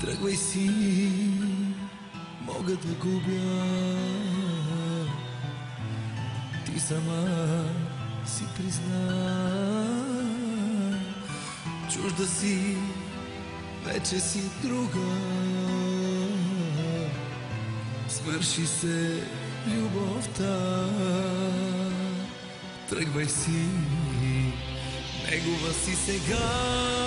Тръгвай си, мога да губя. Ти сама си призна. Чужда си, вече си друга. Свърши се любовта. Тръгвай си, негова си сега.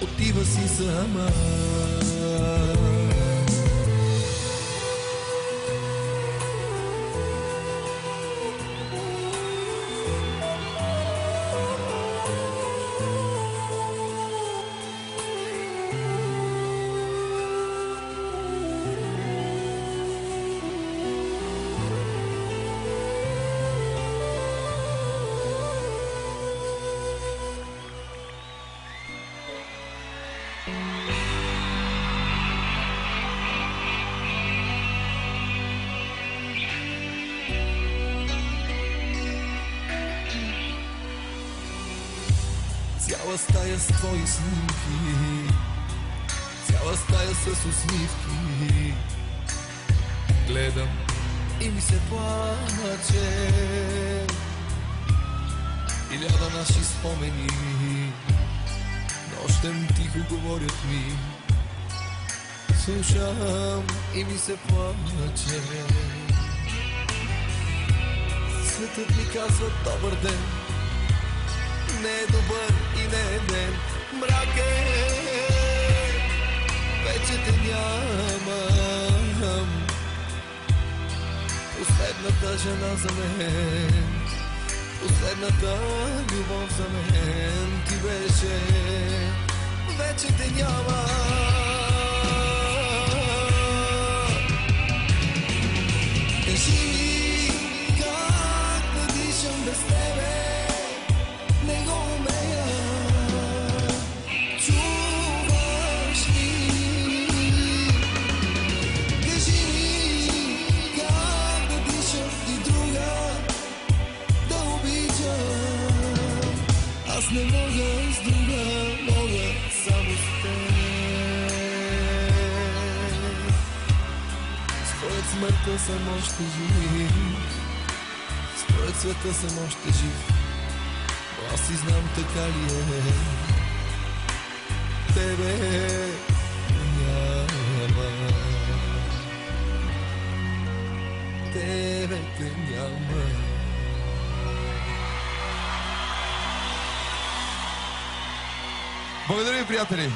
Motivasi sama Цяла стая с твои снимки, цяла стая с усмивки. Гледам и ми се плаче. Иляда наши спомени, нощем тихо говорят ми. Слушам и ми се плаче. Светът ми казва добър ден, не е добър и не е ден. Мрак е, вече те нямам. Последната жена за мен, последната любов за мен ти беше. Вече те няма. Кажи ми, как да дишам без Аз не мога с друга, мога само с теб. Според смъртта съм още жив. Според света съм още жив. Но аз си знам така ли е. Тебе няма. Тебе те няма. Благодаря ви, приятели!